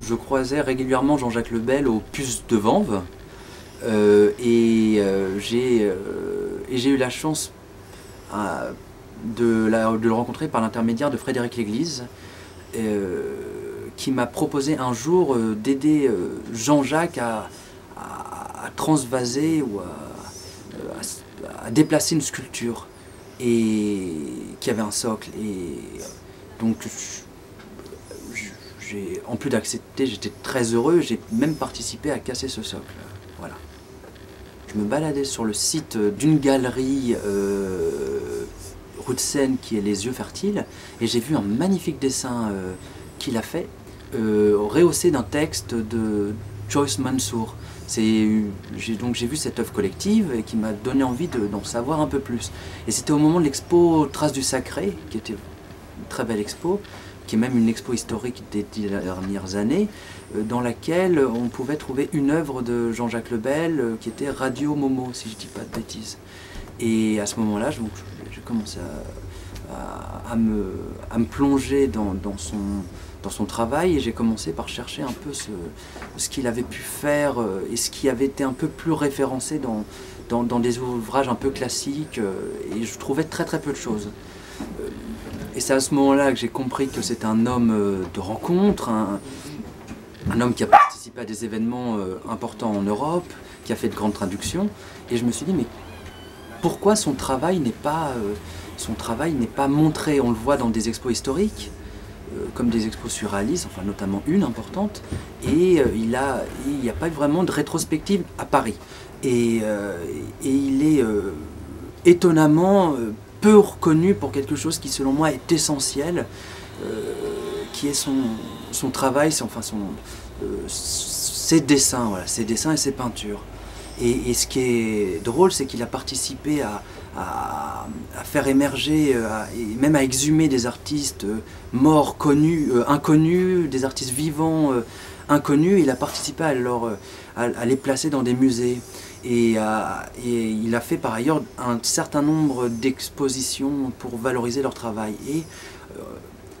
je croisais régulièrement Jean-Jacques Lebel au Puce de Vanves. Euh, et euh, j'ai eu la chance de, de, le rencontrer par l'intermédiaire de Frédéric Léglise, qui m'a proposé un jour d'aider Jean-Jacques à, transvaser ou à, déplacer une sculpture et qui avait un socle. Et donc en plus d'accepter, j'étais très heureux, j'ai même participé à casser ce socle. Voilà. Je me baladais sur le site d'une galerie euh, Seine qui est Les Yeux Fertiles, et j'ai vu un magnifique dessin euh, qu'il a fait, euh, rehaussé d'un texte de Joyce Mansour. Donc j'ai vu cette œuvre collective et qui m'a donné envie d'en savoir un peu plus. Et c'était au moment de l'expo Traces du Sacré, qui était une très belle expo, qui est même une expo historique des dernières années, euh, dans laquelle on pouvait trouver une œuvre de Jean-Jacques Lebel euh, qui était Radio Momo, si je ne dis pas de bêtises. Et à ce moment-là, j'ai commencé à, me, plonger dans, son, travail et j'ai commencé par chercher un peu ce, qu'il avait pu faire euh, et ce qui avait été un peu plus référencé dans des ouvrages un peu classiques et je trouvais très très peu de choses. Et c'est à ce moment-là que j'ai compris que c'est un homme euh, de rencontre, un, homme qui a participé à des événements euh, importants en Europe, qui a fait de grandes traductions. Et je me suis dit, mais pourquoi son travail n'est pas, euh, son travail pas montré? On le voit dans des expos historiques, comme des expos surréalistes, enfin notamment une importante, et il n'y a pas vraiment de rétrospective à Paris. Et il est étonnamment peu reconnu pour quelque chose qui selon moi est essentiel, euh, qui est son, son travail, enfin son, euh, ses dessins, voilà, ses dessins et ses peintures. Et, ce qui est drôle, c'est qu'il a participé à, à, faire émerger, euh, et même à exhumer des artistes morts, connus, inconnus, des artistes vivants, inconnus. Il a participé à, à les placer dans des musées. Et, il a fait par ailleurs un certain nombre d'expositions pour valoriser leur travail. Et euh,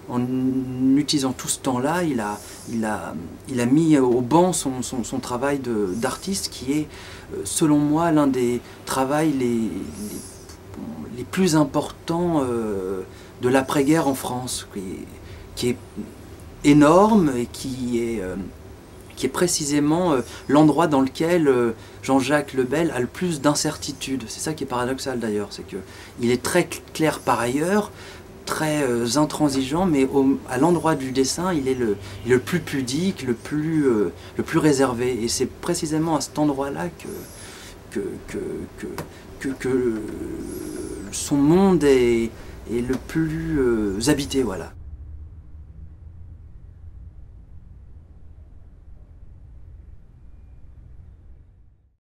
en utilisant tout ce temps-là, il a, mis au banc son, travail d'artiste qui est, euh, selon moi, l'un des travaux les, plus importants euh, de l'après-guerre en France, qui, est énorme et qui est qui est précisément euh, l'endroit dans lequel euh, Jean-Jacques Lebel a le plus d'incertitude. C'est ça qui est paradoxal d'ailleurs, c'est qu'il est très clair par ailleurs, très euh, intransigeant, mais à l'endroit du dessin, il est le, plus pudique, le plus, réservé. Et c'est précisément à cet endroit-là que, que, que, que, son monde est, est le plus habité. Voilà.